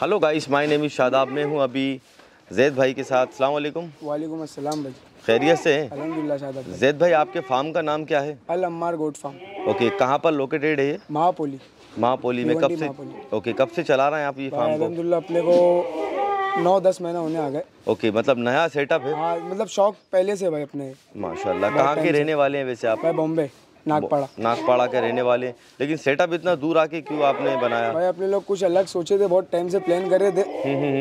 Hello guys my name is Shadab मैं हूँ अभी जैद भाई के साथ। अस्सलाम वालेकुम वालेकुम अस्सलाम भाई। खैरियत से? अल्हम्दुलिल्लाह शादा भाई। जैद भाई आपके फार्म का नाम क्या है? Al Ammar goat farm okay कहाँ पर लोकेटेड है ये? महापोली। महापोली में कब से? ओके कब से चला रहे हैं आप ये फार्म को? अल्हम्दुलिल्लाह अपने को नौ दस महीना होने आ गए। ओके मतलब नया सेटअप है? हाँ मतलब शौक पहले से भाई अपने। माशाल्लाह कहाँ के रहने वाले हैं वैसे आप? भाई बॉम्बे। नागपाड़ा। नागपाड़ा के रहने वाले। लेकिन सेटअप इतना दूर आके क्यों आपने बनाया? भाई अपने लोग कुछ अलग सोचे थे बहुत टाइम से प्लान करे थे।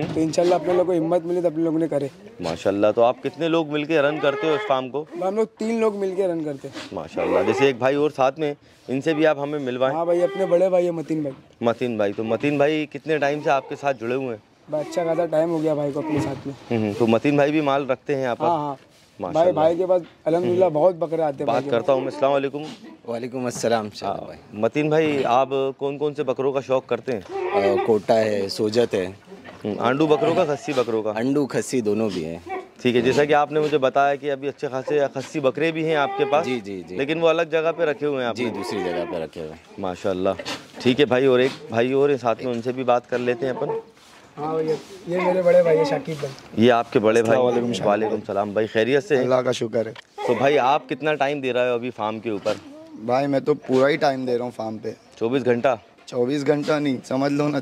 तो इंशाल्लाह अपने लोग को हिम्मत मिली तो अपने लोगों ने करे। माशाल्लाह तो आप कितने लोग मिलके रन करते हो इस फार्म को? हम लोग तीन लोग मिलके रन करते। हैं माशाल्लाह जैसे एक भाई और साथ में इनसे भी आप हमें मिलवाएँ। हाँ भाई अपने बड़े भाई है मतीन भाई। मतीन भाई तो मतीन भाई कितने टाइम से आपके साथ जुड़े हुए हैं? अच्छा खासा टाइम हो गया भाई को अपने साथ में। हम्म, तो मतीन भाई भी माल रखते हैं पर हाँ हाँ। भाई भाई के पास अल्हम्दुलिल्लाह बहुत बकरे आते हैं बात करता हूँ मैं अस्सलाम वालेकुम। वालेकुम अस्सलाम भाई। मतीन भाई आप कौन कौन से बकरों का शौक करते हैं? कोटा है सोजत है। हम्म, आंडू बकरों का खस्सी बकरों का? अंडू खस्सी दोनों भी हैं। ठीक है जैसा कि आपने मुझे बताया कि अभी अच्छे खासे खस्सी बकरे भी हैं आपके पास जी जी जी। लेकिन वो अलग जगह पे रखे हुए हैं आप जी दूसरी जगह पे रखे हुए माशाल्लाह। ठीक है भाई और एक भाई और हैं साथ में उनसे भी बात कर लेते हैं अपन। हाँ भैया ये मेरे बड़े भाई शाकिब भाई। ये आपके बड़े भाई वालेकुम सलाम भाई खैरियत से अल्लाह का शुक्र है। तो भाई आप कितना टाइम दे रहे हो अभी फार्म के ऊपर? भाई मैं तो पूरा ही टाइम दे रहा हूँ फार्म पे। 24 घंटा? चौबीस घंटा नहीं समझ लो ना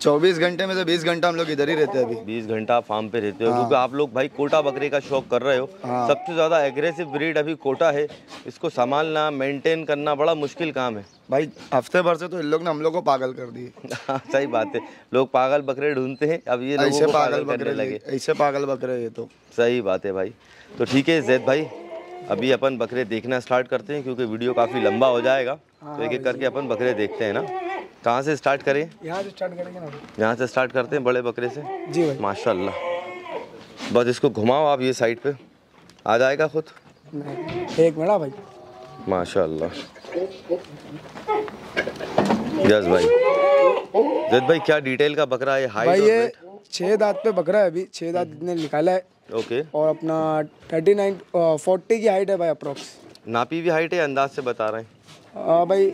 चौबीस घंटे में से बीस घंटा हम लोग इधर ही रहते हैं अभी। 20 घंटा फार्म पे रहते हो क्योंकि आप लोग भाई कोटा बकरे का शौक कर रहे हो। सबसे ज़्यादा एग्रेसिव ब्रीड अभी कोटा है। इसको संभालना मेंटेन करना बड़ा मुश्किल काम है। भाई हफ़्ते भर से तो इन लोग ने हम लोग को पागल कर दिए। सही बात है। लोग पागल बकरे ढूंढते हैं अब ये ऐसे पागल पागल बकरे लगे। ऐसे पागल बकरे ये तो। सही बात है भाई। तो ठीक है जैद भाई अभी अपन बकरे देखना स्टार्ट करते हैं क्योंकि वीडियो काफ़ी लंबा हो जाएगा। तो एक एक करके अपन बकरे देखते हैं ना। कहाँ से स्टार्ट करें? यहाँ से स्टार्ट करेंगे ना? यहाँ से स्टार्ट करते हैं बड़े बकरे से? जी भाई। माशाल्लाह। बस इसको घुमाओ आप ये साइड पे। आ जाएगा खुद? एक मिनट हाँ भाई। माशाल्लाह। यस भाई। जद भाई क्या डिटेल का बकरा है? हाइट भाई ये छः दांत पे बकरा है अभी। छः दांत इतने निकाला है। ओके। और अपना थर्टी नाइन फोर्टी की हाइट है भाई अप्रोक्स नापी भी हाइट है अंदाज से बता रहे हैं? भाई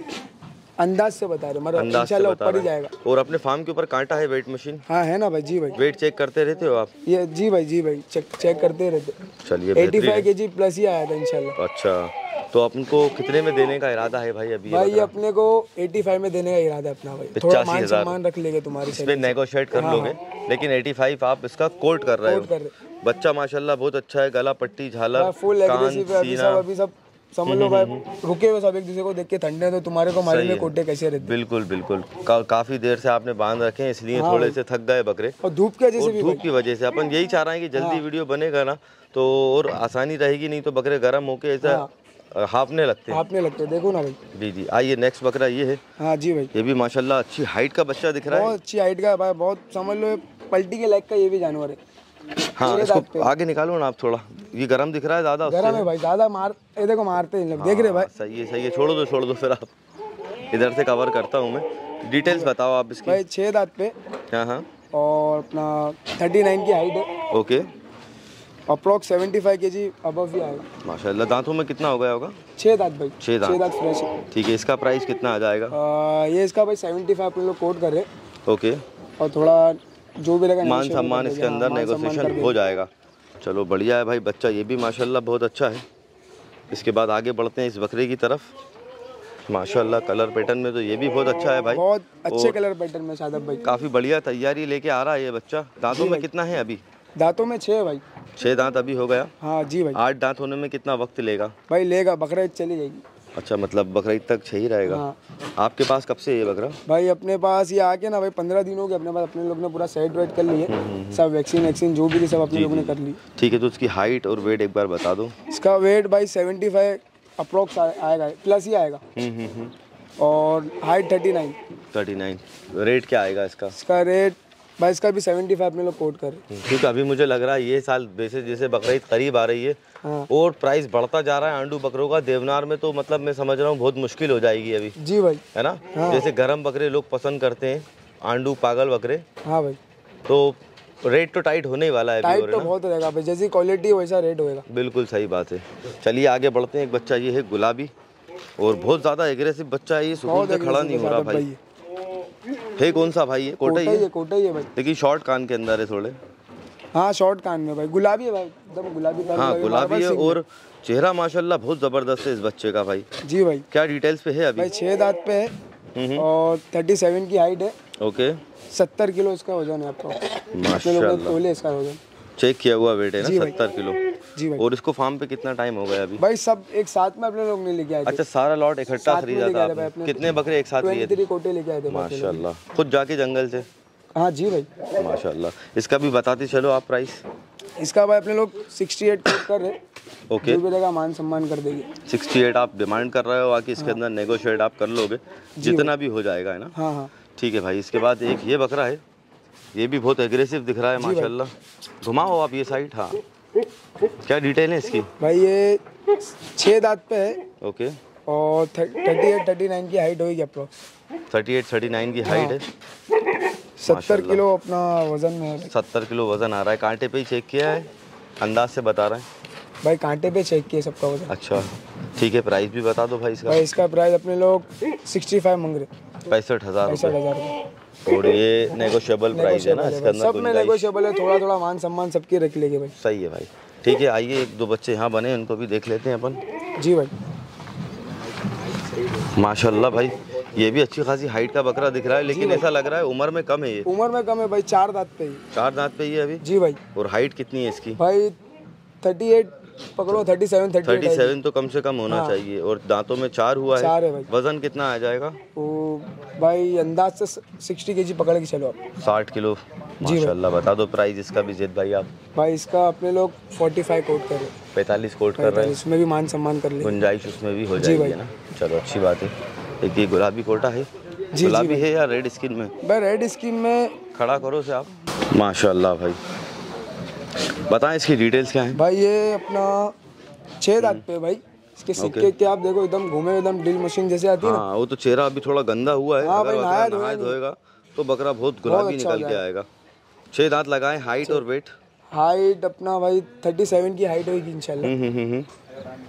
अंदाज से बता रहे मतलब इंशाल्लाह ऊपर ही जाएगा। और अपने फार्म के ऊपर कांटा है वेट मशीन हाँ है ना भाई जी भाई। वेट चेक करते रहते हो आप? ये जी भाई जी भाई चेक चेक करते रहते चलिए एटी फाइव के जी प्लस ही आया था इंशाल्लाह। अच्छा तो अपन को कितने में देने का इरादा है भाई अभी भाई अपने को 85 में देने का इरादा है अपना भाई। थोड़ा मान सम्मान रख लेंगे तुम्हारी इस साइड पे नेगोशिएट कर लोगे लेकिन 85 आप इसका कोट कर रहे हो। बच्चा माशाल्लाह बहुत अच्छा है गला पट्टी झालर फुल सीना। सब अभी सब समझ लो भाई रुके हुए सब एक दूसरे को देख के ठंडे तो तुम्हारे को हमारे सही में कोटे कैसे रहते बिल्कुल बिल्कुल। का, काफ़ी देर से आपने बाँध रखे हैं इसलिए हाँ। थोड़े से थक गए बकरे। और धूप की वजह से धूप की वजह से। अपन यही चाह रहे हैं कि हाँ। जल्दी वीडियो बनेगा ना तो और आसानी रहेगी नहीं तो बकरे गर्म होके ऐसा हाँ। हाफने लगते हैं। आपने लगते देखो ना भाई। जी जी। आइए नेक्स्ट बकरा ये है। हाँ जी भाई। ये भी माशाल्लाह अच्छी हाइट का बच्चा दिख रहा है। बहुत अच्छी हाइट का भाई बहुत समझ लो पलटी के लायक का ये भी जानवर है। हाँ इसको आगे निकालो ना आप थोड़ा। ये गर्म दिख रहा है ज़्यादा गरम है भाई ज़्यादा मार ये देखो मारते हैं देख रहे भाई। हाँ, सही है सही है। छोड़ दो छोड़ दो फिर आप। इधर से कवर करता हूँ मैं। डिटेल्स बताओ आप इसकी। भाई छः दांत पे। हाँ हाँ। और अपना थर्टी नाइन की हाइट है। Okay approx seventy five K G above ही आएगा। माशाल्लाह दांतों में कितना हो गया होगा? छः दांत भाई छः दांत। छः दांत फ्रेश ठीक है इसका प्राइस कितना आ जाएगा? आ, ये इसका भाई सेवेंटी फाइव अपने लोग कोट कर रहे ओके और थोड़ा जो भी रहेगा मान सम्मान इसके अंदर नेगोशिएशन हो जाएगा। चलो बढ़िया है भाई बच्चा ये भी माशाल्लाह बहुत अच्छा है। इसके बाद आगे बढ़ते हैं इस बकरे की तरफ़। माशाल्लाह कलर पैटर्न में तो ये भी बहुत अच्छा है भाई। बहुत अच्छे कलर पैटर्न में शादब भाई। काफ़ी बढ़िया तैयारी लेके आ रहा है ये बच्चा। दांतों में कितना है अभी? दांतों में छः भाई। छः दांत अभी हो गया? हाँ जी भाई। आठ दांत होने में कितना वक्त लेगा? भाई लेगा बकरा चली जाएगी। अच्छा मतलब बकरीद तक सही रहेगा। हाँ। आपके पास कब से ये बकरा? भाई अपने पास ये आके ना भाई पंद्रह दिन हो गए अपने पास अपने लोग ने पूरा सेट वेट कर हम्म, लिए सब वैक्सीन वैक्सीन जो भी थी सब अपने लोगों ने कर ली। ठीक है तो उसकी हाइट और वेट एक बार बता दो। इसका वेट भाई सेवेंटी फाइव अप्रोक्स आएगा प्लस ही आएगा। हम्म, और height thirty nine thirty nine rate क्या आएगा इसका? इसका रेट भाई इसका भी सेवेंटी फाइव अपने लोग कोट कर। रहे हैं। क्योंकि अभी मुझे लग रहा है ये साल वैसे जैसे बकरीद करीब आ रही है हाँ। और प्राइस बढ़ता जा रहा है आंडू बकरों का। देवनार में तो मतलब मैं समझ रहा हूँ बहुत मुश्किल हो जाएगी अभी। जी भाई। है ना? जैसे गर्म बकरे लोग पसंद करते हैं आंडू पागल बकरे। हाँ भाई। तो रेट तो टाइट होने ही वाला है टाइट तो बहुत रहेगा भाई जैसी क्वालिटी वैसा रेट होएगा। बिल्कुल सही बात है। चलिए आगे बढ़ते हैं। एक बच्चा ये है गुलाबी और बहुत ज़्यादा एग्रेसिव बच्चा है ये सुकून से खड़ा नहीं हो रहा भाई। है कौन सा भाई? है कोटा ही है। कोटा ही है भाई। लेकिन शॉर्ट कान के अंदर है थोड़े। हाँ शॉर्ट कान में भाई। गुलाबी है भाई। एकदम गुलाबी हाँ गुलाबी है और चेहरा माशाल्लाह बहुत ज़बरदस्त है इस बच्चे का भाई। जी भाई। क्या डिटेल्स पे है अभी? भाई छह दांत पे है और थर्टी सेवन की हाइट है। ओके सत्तर किलो इसका वज़न है आपका। माशाल्लाह। तोले इसका वज़न? चेक किया हुआ वेट है ना सत्तर किलो। जी भाई। और इसको फार्म पे कितना टाइम हो गया अभी? भाई सब एक साथ में अपने लोग ने लेके आए थे। अच्छा सारा लॉट इकट्ठा खरीदा था आपने। कितने बकरे एक साथ लिए थे? कोटे लेके आए थे भाई अपने लोग। माशाल्लाह। खुद जाके जंगल से? हाँ जी भाई। माशाल्लाह। इसका भी बताते चलो आप प्राइस इसका भाई अपने लोग सिक्सटी एट कर रहे ओके भी रहेगा मान सम्मान कर देंगे। 68 आप डिमांड कर रहे हो बाकी इसके अंदर नेगोशिएट आप कर लोगे। जितना भी हो जाएगा है ना? हाँ हाँ। ठीक है भाई इसके बाद एक ये बकरा है। ये भी बहुत एग्रेसिव दिख रहा है माशाल्लाह। घुमाओ आप ये साइड हाँ। क्या डिटेल है इसकी? भाई ये छः दांत पे है। ओके और थर्टी एट थर्टी नाइन की हाइट होगी अप्रोक्स 38 39 की हाइट है। सत्तर किलो अपना वज़न में है। सत्तर किलो वज़न आ रहा है। कांटे पे ही चेक किया है। अंदाज से बता रहे हैं। भाई कांटे पे चेक किए सबका वज़न। अच्छा। ठीक है प्राइस भी बता दो भाई इसका। भाई इसका प्राइस अपने लोग सिक्सटी फाइव मांग रहे। पैंसठ हज़ार पैंसठ हज़ार और ये नेगोशिएबल प्राइस है ना इसके अंदर सब में गुंजाइश नेगोशिएबल है थोड़ा थोड़ा मान सम्मान सबकी रख लेंगे भाई। सही है भाई। ठीक है आइए एक दो बच्चे यहाँ बने उनको भी देख लेते हैं अपन। जी भाई। माशाल्लाह भाई ये भी अच्छी खासी हाइट का बकरा दिख रहा है लेकिन ऐसा लग रहा है उम्र में कम है ये। उम्र में कम है भाई चार दांत पे ही। चार दांत पे ही है अभी? जी भाई। और हाइट कितनी है इसकी? भाई थर्टी एट पकड़ो थर्टी सेवन थर्टी सेवन तो कम से कम होना हाँ। चाहिए और दांतों में चार हुआ चार है है। वज़न कितना आ जाएगा? तो भाई अंदाज से सिक्सटी के जी पकड़ के चलो आप। साठ किलो। माशाल्लाह बता दो प्राइस इसका भी जिद भाई आप। भाई इसका अपने लोग फोर्टी फाइव कोट कर रहे हैं। पैंतालीस कोट कर रहे हैं। इसमें भी मान सम्मान कर ले गुंजाइश उसमें भी हो जी जाएगी ना? चलो अच्छी बात है। एक ये गुलाबी कोटा है। जी गुलाबी है या रेड स्किन में? भाई रेड स्किन में खड़ा करो से आप। माशाल्लाह भाई। बताएँ इसकी डिटेल्स क्या हैं? भाई ये अपना छः दांत पे है भाई। इसके सिक्के के आप देखो एकदम घूमे एकदम ड्रिल मशीन जैसे आती है हाँ वो तो चेहरा अभी थोड़ा गंदा हुआ है। हाँ अगर बकरा नहाए धोएगा तो बकरा बहुत गुलाबी अच्छा निकल के आएगा। छह दांत लगाए हाइट और वेट हाइट अपना भाई थर्टी सेवन की हाइट होगी इंशाल्लाह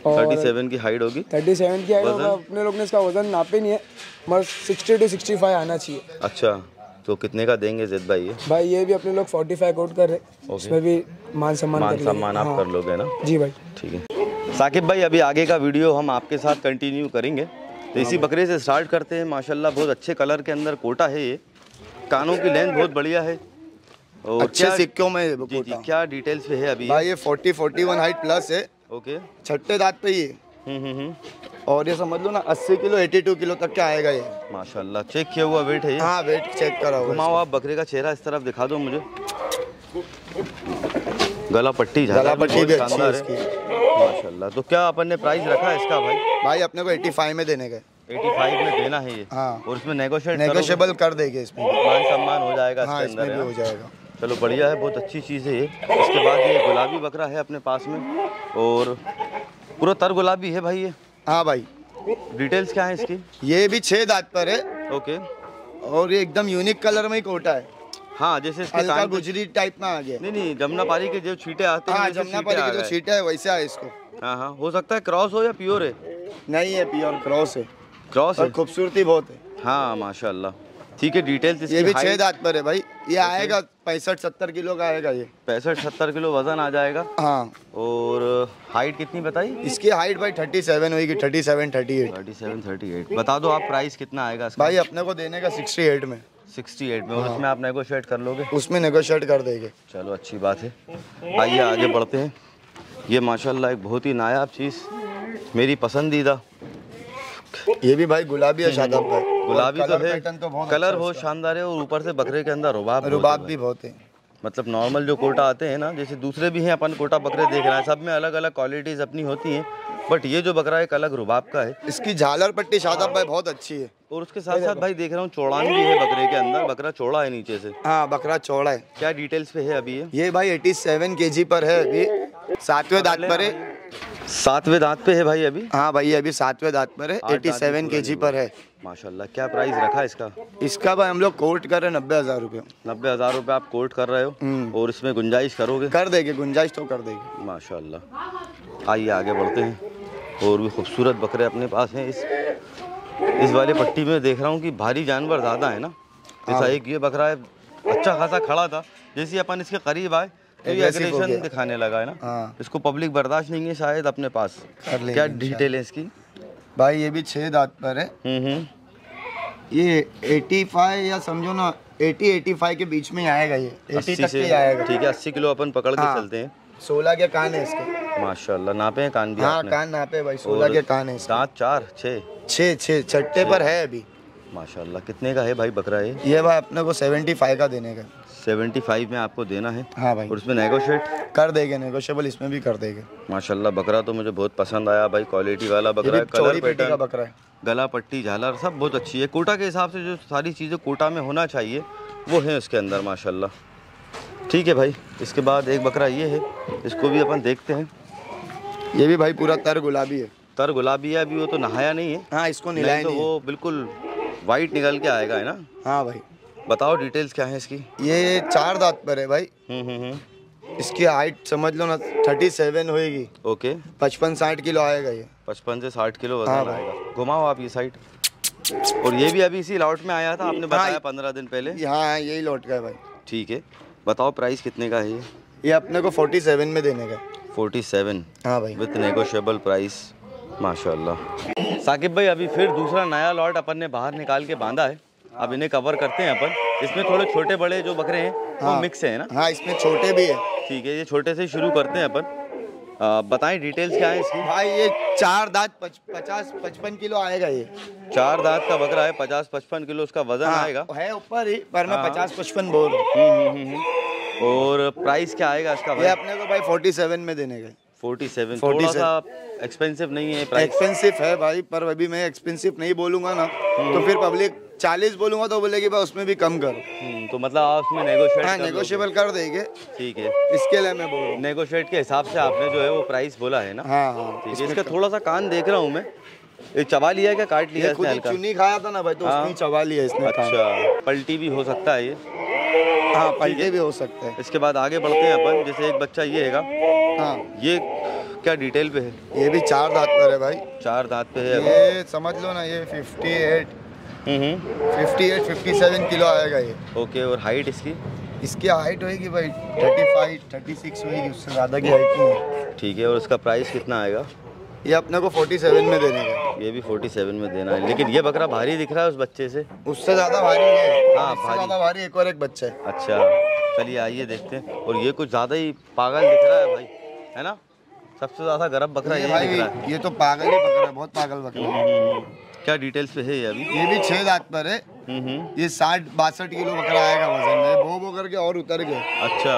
थर्टी सेवन की हाइट होगी? थर्टी सेवन की हाइट होगा अपने लोग ने इसका वज़न नापे नहीं है मगर सिक्सटी टू सिक्सटी फाइव आना चाहिए। अच्छा। तो कितने का देंगे जिद भाई ये? भाई ये भी अपने लोग फोर्टी फाइव कोट कर रहे इसमें भी मान सम्मान मान सम्मान आप हाँ। कर लोगे ना? जी भाई। ठीक है। साकिब भाई अभी आगे का वीडियो हम आपके साथ कंटिन्यू करेंगे। तो इसी बकरे से स्टार्ट करते हैं। माशाल्लाह बहुत अच्छे कलर के अंदर कोटा है ये। कानों की लेंथ बहुत बढ़िया है। और अच्छे क्या सिक्कों में जी जी क्या डिटेल्स पे है अभी भाई ये forty forty one height plus है। ओके छठे दांत पे ही है। हम्म हम्म हम्म। और ये समझ लो ना अस्सी किलो एटी टू किलो तक का आएगा ये। माशाल्लाह चेक किया हुआ वेट है ये। हाँ वेट चेक करा हुआ घुमाओ आप बकरे का चेहरा इस तरफ़ दिखा दो मुझे। गला पट्टी गला पट्टी भी अच्छी है है। माशाल्लाह तो क्या अपन ने प्राइस रखा है इसका भाई? भाई अपने को एटी फाइव में देने का 85 में देना है ये। हाँ। और इसमें नेगोशिएट नेगोशिएबल कर देंगे इसमें। मान सम्मान हो जाएगा हाँ इसके इसमें भी हो जाएगा। चलो बढ़िया है बहुत अच्छी चीज़ है ये। इसके बाद ये गुलाबी बकरा है अपने पास में। और पूरा तर गुलाबी है भाई ये। हाँ भाई। डिटेल्स क्या है इसकी? ये भी छह दांत पर है। ओके और ये एकदम यूनिक कलर में ही कोटा है। हाँ जैसे हल्का गुजरी टाइप में आ गया। नहीं नहीं जमुना पारी के जो छीटे आते हैं हाँ जमुना पारी के जो छीटे है वैसे आए इसको। हाँ हाँ हो सकता है क्रॉस हो या प्योर है? नहीं है प्योर क्रॉस है। क्रॉस और खूबसूरती बहुत है। हाँ माशाल्लाह। ठीक है डिटेल्स ये भी छह दांत पर है भाई। ये आएगा पैंसठ सत्तर किलो का आएगा ये। पैंसठ सत्तर किलो वज़न आ जाएगा। हाँ। और हाइट कितनी बताई? इसकी हाइट भाई थर्टी सेवन होगी thirty seven thirty eight thirty seven thirty eight बता दो आप प्राइस कितना आएगा इसका? भाई अपने को देने का सिक्सटी एट में। सिक्सटी एट में और उसमें आप नेगोशिएट कर लोगे? उसमें नेगोशिएट कर देंगे। चलो अच्छी बात है। आइए आगे बढ़ते हैं। ये माशाल्लाह एक बहुत ही नायाब चीज़ मेरी पसंदीदा। ये भी भाई गुलाबी है शादाब भाई गुलाबी तो कलर है तो बहुत कलर अच्छा बहुत शानदार है और ऊपर से बकरे के अंदर रुबाब। रुबाब भी बहुत है। मतलब नॉर्मल जो कोटा आते हैं ना जैसे दूसरे भी हैं अपन कोटा बकरे देख रहे हैं सब में अलग अलग क्वालिटीज़ अपनी होती हैं बट ये जो बकरा एक अलग रुबाब का है। इसकी झालर पट्टी शादाब भाई बहुत अच्छी है। और उसके साथ साथ भाई देख रहा हूँ चौड़ान भी है बकरे के अंदर बकरा चौड़ा है नीचे से। हाँ बकरा चौड़ा है। क्या डिटेल्स पे है अभी ये? ये भाई 87 केजी पर है अभी। सातवें दांत पर है। सातवें दांत पे है भाई अभी? हाँ भाई अभी सातवें दांत पर है दांत 87 भी केजी पूरा है। माशाल्लाह क्या प्राइस रखा है इसका? इसका भाई हम लोग कोर्ट कर रहे हैं नब्बे हज़ार रुपये। नब्बे हज़ार रुपये आप कोर्ट कर रहे हो? हम्म। और इसमें गुंजाइश करोगे? कर देंगे गुंजाइश तो कर देंगे। माशाल्लाह। आइए आगे बढ़ते हैं। और भी खूबसूरत बकरे अपने पास हैं। इस इस वाले पट्टी में देख रहा हूँ कि भारी जानवर ज़्यादा है ना। हाँ। जैसा एक ये बकरा है अच्छा खासा खड़ा था। जैसे अपन इसके करीब आए तो ये एग्रेशन दिखाने लगा है ना? हाँ। इसको पब्लिक बर्दाश्त नहीं है शायद अपने पास। कर क्या डिटेल है इसकी? भाई ये भी छः दांत पर है। हम्म हम्म। ये 85 या समझो ना 80 85 के बीच में आएगा ये। 80 तक आएगा। ठीक है अस्सी किलो अपन पकड़ के हाँ। चलते हैं। 16 के कान है इसके। माशाल्लाह नापे हैं कान भी हाँ आपने। कान नापे भाई और 16 के कान है दांत चार छः छः छः छट्टे पर है अभी। माशाल्लाह कितने का है भाई बकरा ये? ये भाई अपने को 75 का देने का। सेवेंटी फाइव में आपको देना है। हाँ भाई। और उसमें नेगोशिएट कर देंगे नेगोशिएबल इसमें भी कर देंगे। माशाल्लाह बकरा तो मुझे बहुत पसंद आया भाई क्वालिटी वाला बकरा है कलर पेटी का बकरा है। गला पट्टी झालर सब बहुत अच्छी है। कोटा के हिसाब से जो सारी चीज़ें कोटा में होना चाहिए वो है उसके अंदर माशाल्लाह। ठीक है भाई इसके बाद एक बकरा ये है इसको भी अपन देखते हैं। ये भी भाई पूरा तर गुलाबी है। तर गुलाबी है अभी वो तो नहाया नहीं है। हाँ इसको नहीं तो वो बिल्कुल वाइट निकल के आएगा है ना? हाँ भाई। बताओ डिटेल्स क्या है इसकी? ये चार दांत पर है भाई। हम्म हम्म हम्म। इसकी हाइट समझ लो ना थर्टी सेवन होगी ओके पचपन साठ किलो आएगा ये। पचपन से साठ किलो हाँ वज़न भाई। आएगा। घुमाओ आप ये साइड और ये भी अभी इसी लॉट में आया था आपने बताया हाँ। पंद्रह दिन पहले? हाँ यही लौट गया भाई। ठीक है। बताओ प्राइस कितने का है ये? ये अपने को फोर्टी सेवन में देने का फोर्टी सेवन हाँ भाई। विथ नेगोशिएबल प्राइस माशाल्लाह। साकिब भाई अभी फिर दूसरा नया लॉट अपन ने बाहर निकाल के बांधा है। अब इन्हें कवर करते हैं अपन। इसमें थोड़े छोटे बड़े जो बकरे हैं हाँ, वो। मिक्स है ना? हाँ इसमें छोटे भी है। ठीक है ये छोटे से शुरू करते हैं अपन। बताएँ डिटेल्स क्या है इसकी? भाई ये चार दांत पच, पचास पचपन किलो आएगा ये। चार दांत का बकरा है पचास पचपन किलो उसका वज़न हाँ, आएगा। है ऊपर ही पर मैं हाँ। पचास पचपन बोल हम्म, हम्म, हम्म। और प्राइस क्या आएगा इसका ये अपने को भाई फोर्टी सेवन में देने का फोर्टी सेवन 47 थोड़ा सा एक्सपेंसिव नहीं है एक्सपेंसिव है भाई पर अभी मैं एक्सपेंसिव नहीं बोलूँगा ना। तो फिर पब्लिक चालीस बोलूँगा तो बोलेगी भाई उसमें भी कम करो। हम्म, तो मतलब आप उसमें नेगोशिएट हाँ नेगोशिएबल कर देंगे। ठीक है। इसके लिए मैं बोल नेगोशिएट के हिसाब से आपने जो है वो प्राइस बोला है ना? हाँ हाँ ठीक है इसका थोड़ा सा कान देख रहा हूँ मैं। ये चबा लिया है क्या? काट लिया है खुद इसने चुनी खाया था ना भाई तो हाँ। उसने चबा लिया इसने। अच्छा। पलटी भी हो सकता है ये। हाँ पलटे भी हो सकते हैं। इसके बाद आगे बढ़ते हैं अपन। जैसे एक बच्चा ये हैगा हाँ। ये क्या डिटेल पे है? ये भी चार दांत पर है भाई। चार दांत पे है। ये समझ लो ना ये 58 हम्म। हम्म 58 57 किलो आएगा ये। ओके और हाइट इसकी? इसकी हाइट होएगी भाई 35 36 होएगी उससे ज़्यादा की हाइट नहीं है। ठीक है और इसका प्राइस कितना आएगा? ये अपने को 47 में देने का। ये भी 47 में देना है लेकिन ये बकरा भारी दिख रहा है उस बच्चे से। उससे ज़्यादा भारी है। हाँ, भारी। ज़्यादा भारी एक और एक बच्चा है। अच्छा चलिए आइए देखते हैं। और ये कुछ ज़्यादा ही पागल दिख रहा है भाई है ना? सबसे ज़्यादा गर्म बकरा ये ये भाई दिख रहा है। ये तो पागल ही बकरा है बहुत पागल बकरा है। क्या डिटेल्स पे है ये अभी? ये भी छह दांत पर है। हम्म हम्म। ये साठ बासठ किलो बकरा आएगा वज़न में। भो भो करके और उतर गए। अच्छा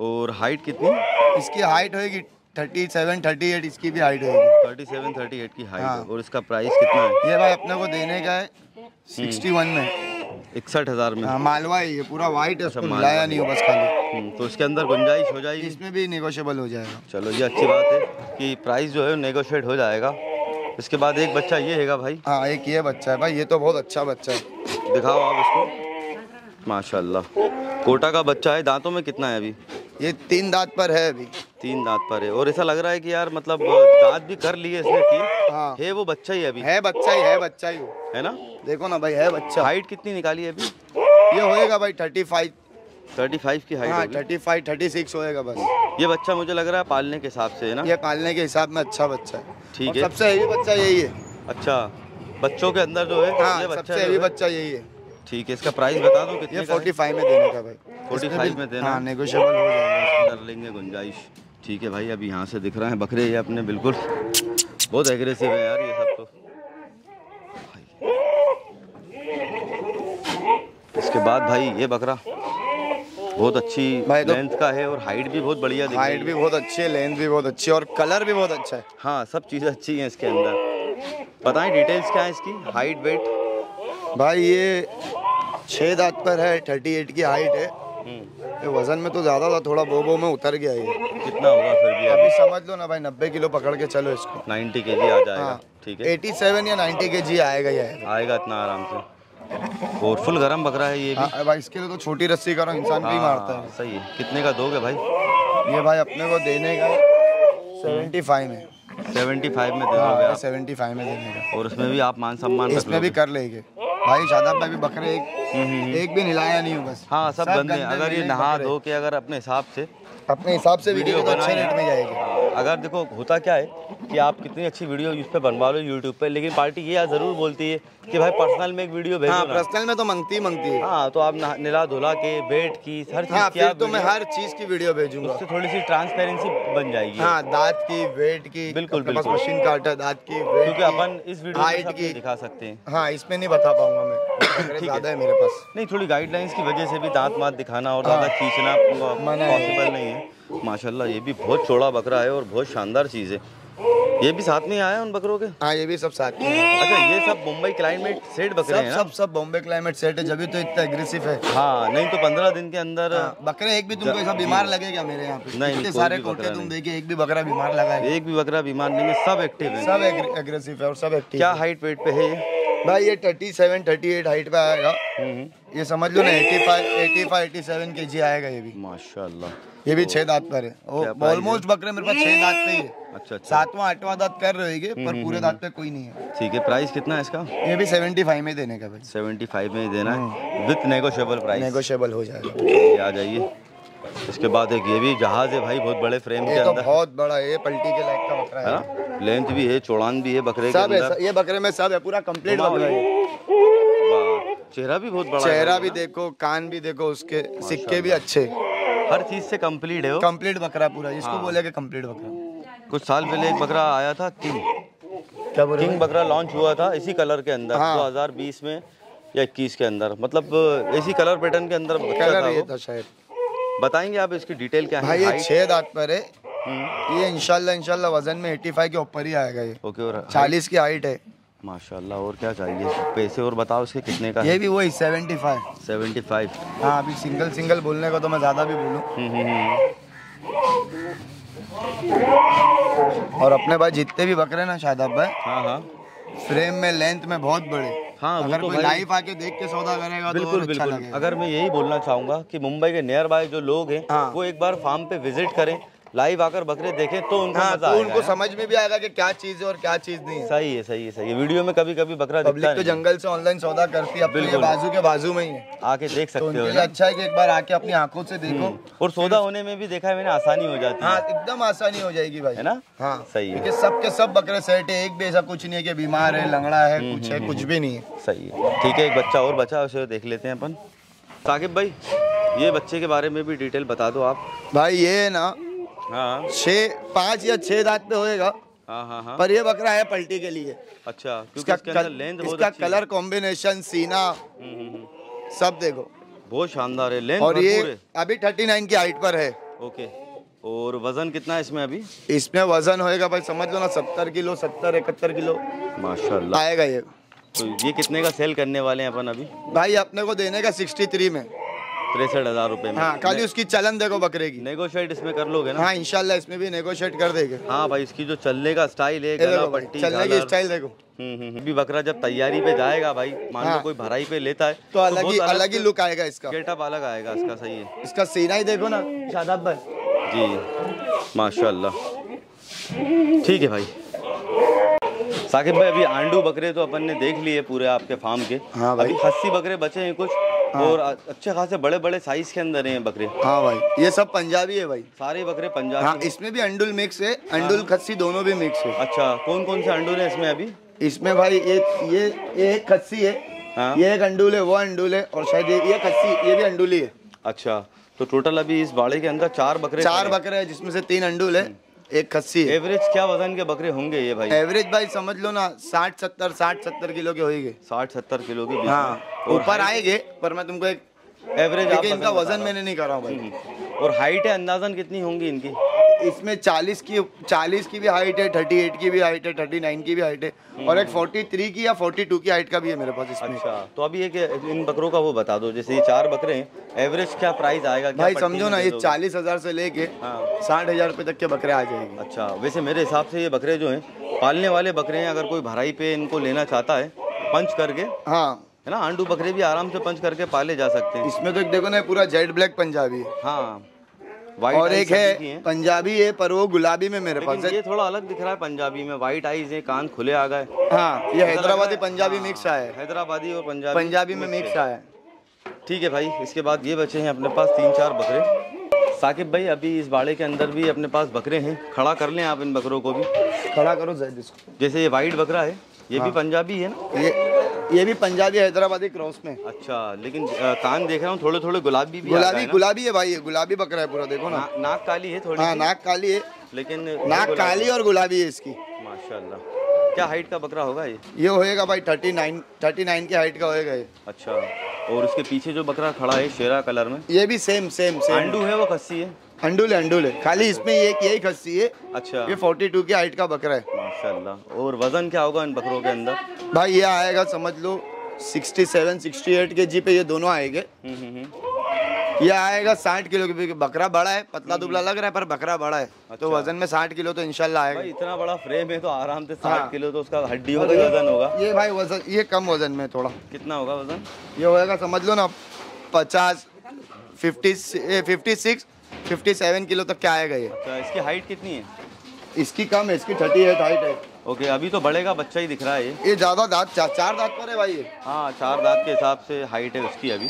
और हाइट कितनी? इसकी हाइट होएगी थर्टी सेवन थर्टी एट इसकी भी हाइट होएगी। थर्टी सेवन थर्टी एट की हाइट हाँ। और इसका प्राइस कितना है? ये भाई अपने को देने का है सिक्सटी वन में। इकसठ हज़ार में। हाँ मालवा है ये पूरा वाइट है उसको अच्छा, मिलाया नहीं हो बस खाली। हम्म, तो इसके अंदर गुंजाइश हो जाएगी? इसमें भी नेगोशिएबल हो जाएगा। चलो ये अच्छी बात है कि प्राइस जो है नेगोशिएट हो जाएगा। इसके बाद एक बच्चा ये हैगा भाई। हाँ एक ये बच्चा है भाई ये तो बहुत अच्छा बच्चा है। दिखाओ आप इसको माशाल्लाह। कोटा का बच्चा है दांतों में कितना है अभी? ये तीन दांत पर है अभी। तीन दांत पर है। और ऐसा लग रहा है कि यार मतलब दांत भी कर लिए इसने तीन हाँ। है वो बच्चा ही अभी। है बच्चा ही है बच्चा ही है ना? देखो ना भाई है बच्चा। हाइट कितनी निकाली है अभी? ये होएगा भाई थर्टी फाइव थर्टी फाइव की हाँ height thirty five thirty six होएगा बस। ये बच्चा मुझे लग रहा है पालने के हिसाब से है ना? ये पालने के हिसाब में अच्छा बच्चा है। ठीक है। सबसे हेवी बच्चा यही है। अच्छा बच्चों के अंदर जो है हाँ ये बच्चा सबसे जो बच्चा यही है। ठीक है इसका प्राइस बता दो कितने का फोर्टी फाइव में देने का भाई। 45 इसमें भी- में देना। हाँ नेगोशियबल हो जाएगा कर लेंगे गुंजाइश। ठीक है भाई अभी यहाँ से दिख रहे हैं बकरे ये अपने बिल्कुल। बहुत एग्रेसिव है यार ये सब तो। इसके बाद भाई ये बकरा। बहुत अच्छी भाई तो- लेंथ का है और हाइट भी बहुत बढ़िया दिख हाइट भी बहुत अच्छी है लेंथ भी बहुत अच्छी है और कलर भी बहुत अच्छा है। हाँ सब चीज़ें अच्छी हैं इसके अंदर। बताएँ डिटेल्स क्या है इसकी? हाइट वेट भाई ये छः दांत पर है थर्टी एट की हाइट है। ये वज़न में तो ज़्यादा था थोड़ा बोबो में उतर गया ये। कितना होगा फिर भी अभी समझ लो ना भाई नब्बे किलो पकड़ के चलो इसको। 90 के जी आ जाएगा हाँ। ठीक है। एटी सेवन या नाइन्टी के जी आएगा ही आएगा। आएगा इतना आराम से। और फुल गरम बकरा है ये भी। हाँ भाई इसके लिए तो छोटी रस्सी करो इंसान भी मारता हाँ, सही है। कितने का दोगे भाई? ये भाई अपने को देने का सेवेंटी फाइव में। 75 में दे दोगे हाँ सेवेंटी फाइव में देने का। और उसमें भी आप मान सम्मान इसमें भी। कर लेंगे। भाई शादाब भाई भी बकरे एक एक भी निलाया नहीं हूँ बस। हाँ सब गंदे। हैं। अगर ये नहा। धो के अगर अपने हिसाब से अपने हिसाब से वीडियो तो अच्छे बनाए। रेट में जाएगी। हाँ, अगर देखो होता क्या है कि आप कितनी अच्छी वीडियो इस पे बनवा लो यूट्यूब पे। लेकिन पार्टी ये ज़रूर बोलती है कि भाई पर्सनल में एक वीडियो भेजो हाँ पर्सनल में तो मंगती मंगती है। हाँ तो आप निला धुला के बेड की हर चीज़ हाँ की फिर तो मैं हर चीज़ की वीडियो भेजूँगा। उससे थोड़ी सी ट्रांसपेरेंसी बन जाएगी। हाँ दांत की वेट की बिल्कुल, बिल्कुल। मशीन काटा दांत की वेट क्योंकि अपन इस वीडियो में की। दिखा सकते। हैं हाँ इसमें नहीं बता पाऊँगा मैं। ठीक है। ज़्यादा है। मेरे पास। नहीं थोड़ी गाइडलाइंस की वजह से भी दांत मात दिखाना और हाँ। ज़्यादा खींचना पॉसिबल नहीं है। माशाल्लाह ये भी बहुत चौड़ा बकरा है और बहुत शानदार चीज़ है। ये भी साथ में आया है उन बकरों के? हाँ ये भी सब साथ में अच्छा ये सब मुंबई क्लाइमेट सेट बकरे हैं सब सब बॉम्बे क्लाइमेट सेट है जब तो इतना एग्रेसिव है। हाँ नहीं तो पंद्रह दिन के अंदर हाँ, बकरे एक भी तुमको ऐसा बीमार लगेगा मेरे यहाँ पे। नहीं, इतने सारे कोटे तुम। देखिए एक भी बकरा बीमार लगा है। एक भी बकरा बीमार नहीं है सब एक्टिव है। सब एग्रेसिव है और सब एक्टिव क्या हाइट वेट पे है ये? भाई ये thirty seven thirty eight height पे आएगा। हम्म, ये समझ लो ना eighty five eighty five eighty seven K G आएगा ये भी। माशाल्लाह। ये भी छह दांत पर है। ऑलमोस्ट बकरे मेरे पास छह दांत पे ही है। अच्छा अच्छा। सातवां आठवां दांत कर रहेंगे हम्म, पर पूरे दांत पे कोई नहीं है। ठीक है प्राइस कितना है इसका? ये भी सेवेंटी फाइव में देने का भाई। 75 में ही देना हम्म। है विथ नेगोशिएबल प्राइस नेगोशियबल हो जाएगा। ये आ जाइए। इसके बाद एक ये भी जहाज़ है भाई बहुत बड़े फ्रेम के तो अंदर। बहुत बड़ा है ये पलटी के लायक का बकरा है। है लेंथ भी है चौड़ान भी है बकरे के सब है अंदर। ये बकरे में सब है पूरा कंप्लीट बकरा है। चेहरा भी बहुत बड़ा चेहरा भी देखो कान भी देखो उसके सिक्के भी अच्छे। हर चीज़ से कंप्लीट है वो। कंप्लीट बकरा पूरा इसको हाँ। बोलेगा कंप्लीट बकरा। कुछ साल पहले एक बकरा आया था किंग क्या बोल किंग बकरा लॉन्च हुआ था इसी कलर के अंदर हाँ। 2020 में या 21 के अंदर। मतलब इसी कलर पैटर्न के अंदर था कलर ये था शायद। बताएँगे आप इसकी डिटेल क्या है भाई ये छह दांत पर है। हम्म, ये इंशाल्लाह इंशाल्लाह वज़न में 85 के ऊपर ही आएगा ये। ओके और चालीस की हाइट है। माशाल्लाह और क्या चाहिए? पैसे और बताओ इसके कितने का ये भी वही 75 सेवेंटी फाइव। हाँ अभी सिंगल सिंगल बोलने को तो मैं ज़्यादा भी बोलूँ। और अपने भाई जितने भी बकरे ना शादाब भाई हाँ हाँ फ्रेम में लेंथ में बहुत बड़े। हाँ, अगर तो कोई लाइव आके देख के सौदा करेगा बिल्कुल तो बिल्कुल। अच्छा अगर मैं यही बोलना चाहूँगा कि मुंबई के नियर बाय जो लोग हैं हाँ। वो एक बार फार्म पे विज़िट करें। लाइव आकर बकरे देखें तो उनको हाँ मज़ा तो उनको समझ में भी आएगा कि क्या चीज़ है और क्या चीज़ नहीं है। सही है सही है सही है। वीडियो में कभी कभी बकरा दिखता पब्लिक तो जंगल से ऑनलाइन सौदा करती है अपने बिल्कुल। बाजू के बाजू में ही है। आके देख तो सकते उनके हो अच्छा है कि एक बार आके अपनी आँखों से देखो। और सौदा होने में भी देखा है मैंने आसानी हो जाती हाँ है। एकदम आसानी हो जाएगी भाई। है ना? हाँ सही है। सबके सब बकरे सेट है एक भी ऐसा कुछ नहीं है कि बीमार है लंगड़ा है हम्म, कुछ है कुछ भी नहीं है। सही है। ठीक है एक बच्चा और बचा उसे देख लेते हैं अपन। साकिब भाई ये बच्चे के बारे में भी डिटेल बता दो आप। भाई ये है ना हाँ। छः पाँच या छः दांत पे होएगा। हाँ हाँ हाँ। पर ये बकरा है पलटी के लिए। अच्छा क्योंकि इसका कल, लेंथ इसका कलर कॉम्बिनेशन सीना हम्म, हम्म, हम्म। सब देखो। बहुत शानदार है लेंथ और ये अभी थर्टी नाइन की हाइट पर है। ओके और वज़न कितना है इसमें अभी? इसमें वज़न होएगा भाई समझ लो ना सत्तर किलो सत्तर इकहत्तर किलो। माशाल्लाह। आएगा ये। तो ये कितने का सेल करने वाले हैं अपन अभी? भाई अपने को देने का सिक्सटी थ्री में। तिरसठ हज़ार रूपए में। हाँ खाली उसकी चलन देखो बकरे की। नेगोशिएट इसमें कर लोगे ना? हाँ इंशाल्लाह इसमें भी नेगोशिएट कर देंगे। हाँ भाई इसकी जो चलने का स्टाइल है ये गला देखो भाई, पट्टी चलने की स्टाइल देखो। हम्म, हम्म, हम्म। बकरा जब तैयारी पे जाएगा भाई मान लो हाँ। कोई भराई पे लेता है तो अलग ही अलग ही लुक आएगा इसका। गेटअप अलग आएगा इसका सही है। इसका सीना ही देखो ना। शादाब भाई जी। माशाल्लाह। ठीक है भाई। साकिब भाई अभी आंडू बकरे तो अपन ने देख लिए पूरे आपके फार्म के। हाँ भाई। अभी खस्सी बकरे बचे हैं कुछ? और अच्छे खासे बड़े बड़े साइज़ के अंदर हैं बकरे। हाँ भाई ये सब पंजाबी है भाई। सारे बकरे पंजाबी हाँ इसमें भी अंडुल मिक्स है अंडुल खस्सी दोनों भी मिक्स है। अच्छा कौन कौन से अंडू है इसमें अभी? इसमें भाई ये ये ये एक खस्सी है। हाँ। ये एक अंडुल है वो अंडुल है और शायद ये ये खस्सी ये भी अंडुली है अच्छा तो टोटल अभी इस बाड़े के अंदर चार बकरे चार बकरे हैं जिसमें से तीन अंडुल है। एक खस्सी एवरेज क्या वज़न के बकरे होंगे ये भाई? एवरेज भाई समझ लो ना साठ सत्तर साठ सत्तर किलो के होंगे साठ सत्तर किलो के हाँ ऊपर आएँगे पर मैं तुमको एक एवरेज इनका वज़न मैंने नहीं करा भाई। और हाइट है अंदाजन कितनी होंगी इनकी? इसमें 40 की 40 की भी हाइट है 38 की भी हाइट है 39 की भी हाइट है और एक 43 की या 42 की हाइट का भी है मेरे पास इसमें। अच्छा तो अभी एक इन बकरों का वो बता दो जैसे ये चार बकरे हैं एवरेज क्या प्राइस आएगा क्या भाई समझो ना ये चालीस हज़ार से लेके हाँ। साठ हज़ार रुपए तक के बकरे आ जाएँगे। अच्छा वैसे मेरे हिसाब से ये बकरे जो हैं पालने वाले बकरे हैं अगर कोई भराई पे इनको लेना चाहता है पंच करके हाँ। है ना आंडू बकरे भी आराम से पंच करके पाले जा सकते हैं। इसमें तो एक देखो ना पूरा जेड ब्लैक पंजाबी है। हाँ। और एक है पंजाबी है पर वो गुलाबी में मेरे पास ये थोड़ा अलग दिख रहा है पंजाबी में। व्हाइट आईज है कान खुले आ गए। हाँ ये हैदराबादी पंजाबी हाँ, मिक्स आया है। हैदराबादी और पंजाबी पंजाबी में मिक्स आया है। ठीक है भाई इसके बाद ये बचे हैं अपने पास तीन चार बकरे। साकिब भाई अभी इस बाड़े के अंदर भी अपने पास बकरे हैं। खड़ा कर लें आप इन बकरों को भी। खड़ा करो जैसे ये वाइट बकरा है ये हाँ। भी पंजाबी है ना? ये ये भी पंजाबी हैदराबादी क्रॉस में। अच्छा लेकिन कान देख रहा हूँ थोड़े थोड़े गुलाबी भी गुलाबी? गुलाबी है भाई ये गुलाबी बकरा है पूरा देखो ना। ना, नाक काली है थोड़ी हाँ नाक काली है। लेकिन नाक काली और गुलाबी है इसकी। माशाल्लाह। क्या हाइट का बकरा होगा ये? ये होएगा भाई थर्टी नाइन थर्टी नाइन की हाइट का होएगा ये। अच्छा और उसके पीछे जो बकरा खड़ा है शेरा कलर में? ये भी सेम सेम सेम आंडू है वो खस्सी है? अंडुल है अंडुल है खाली इसमें ये यही खस्सी है। अच्छा। ये 42 की हाइट का बकरा है। माशाल्लाह। और वज़न क्या होगा इन बकरों के अंदर? भाई ये आएगा समझ लो 67 68 के जी पे ये दोनों आएँगे। हम्म, हम्म, हम्म। ये आएगा 60 किलो के बकरा बड़ा है पतला दुबला लग रहा है पर बकरा बड़ा है। अच्छा। तो अच्छा। वज़न में 60 किलो तो भाई आएगा। इतना बड़ा फ्रेम है तो आराम से साठ हाँ। किलो तो उसका हड्डी का ही वज़न होगा। ये भाई वज़न ये कम वज़न में थोड़ा। कितना होगा वज़न? ये होएगा समझ लो ना पचास fifty fifty six fifty seven kilo तक क्या आएगा ये। अच्छा इसकी हाइट कितनी है? इसकी कम है इसकी थर्टी एट हाइट है ओके अभी तो बढ़ेगा बच्चा ही दिख रहा है ये। ये ज़्यादा दांत चार, चार दांत पर है भाई ये। हाँ चार दांत के हिसाब से हाइट है उसकी अभी।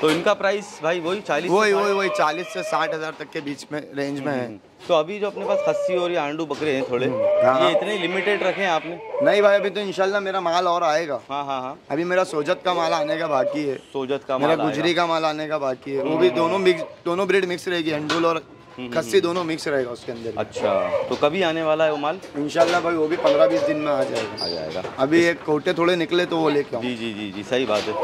तो इनका प्राइस भाई वही चालीस वही वही वही चालीस से साठ हज़ार तक के बीच में रेंज में है। तो अभी जो अपने पास खस्सी और ये आंडू बकरे हैं थोड़े हाँ। ये इतने लिमिटेड रखे हैं आपने? नहीं भाई अभी तो इनशाला मेरा माल और आएगा। हाँ हाँ हाँ। अभी मेरा सोजत का माल आने का बाकी है। सोजत का मेरा गुजरी का माल आने का बाकी है। वो भी दोनों मिक्स दोनों ब्रीड मिक्स रहेगी अंडुल और खस्सी दोनों मिक्स रहेगा उसके अंदर। अच्छा तो कभी आने वाला है वो माल? इंशाल्लाह भाई वो भी पंद्रह बीस दिन में आ जाएगा। आ जाएगा। अभी एक कोटे थोड़े निकले तो वो लेके जी जी जी जी सही बात है।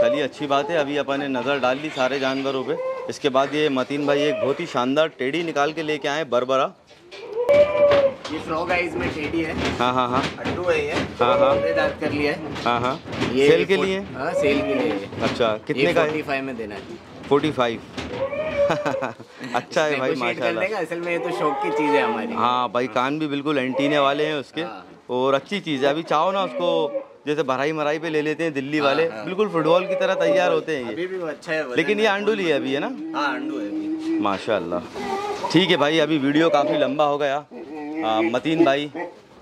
चलिए अच्छी बात है। अभी अपन ने नज़र डाल ली सारे जानवरों पे। इसके बाद ये मतीन भाई एक बहुत ही शानदार टेढ़ी निकाल के लेके आए बरबरा। ये फ्रॉग आइज़ में टेडी है। हाँ हाँ हाँ। अड्डू है ये। हाँ, हाँ। पूरे दांत कर लिया है हाँ। हाँ ये सेल के फोर्ट- लिए? हाँ सेल के लिए। है। अच्छा कितने का है? 45 में देना है। Forty five. अच्छा है भाई माशाल्लाह। असल में ये तो शौक की चीज़ है हमारी। हाँ भाई कान भी बिल्कुल एंटीने वाले हैं उसके। हाँ। और अच्छी चीज़ है। अभी चाहो ना उसको जैसे भराई मराई पे ले लेते हैं दिल्ली हाँ, वाले। हाँ। बिल्कुल फुटबॉल की तरह तैयार होते हैं ये। अभी भी अच्छा है लेकिन ये अंडू है अभी है ना? हाँ अंडू है माशाल्लाह। ठीक है भाई अभी वीडियो काफ़ी लंबा हो गया। आ, मतीन भाई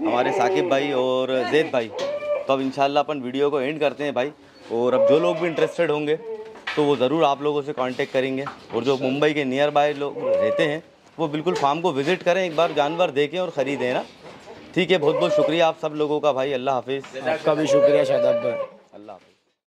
हमारे साकिब भाई और जैद भाई। तो अब इंशाल्लाह अपन वीडियो को एंड करते हैं भाई। और अब जो लोग भी इंटरेस्टेड होंगे तो वो ज़रूर आप लोगों से कांटेक्ट करेंगे। और जो मुंबई के नियर बाय लोग रहते हैं वो बिल्कुल फार्म को विज़िट करें एक बार जानवर देखें और ख़रीदें ना? ठीक है बहुत बहुत शुक्रिया आप सब लोगों का भाई अल्लाह हाफिज़। आपका भी शुक्रिया शादाब भाई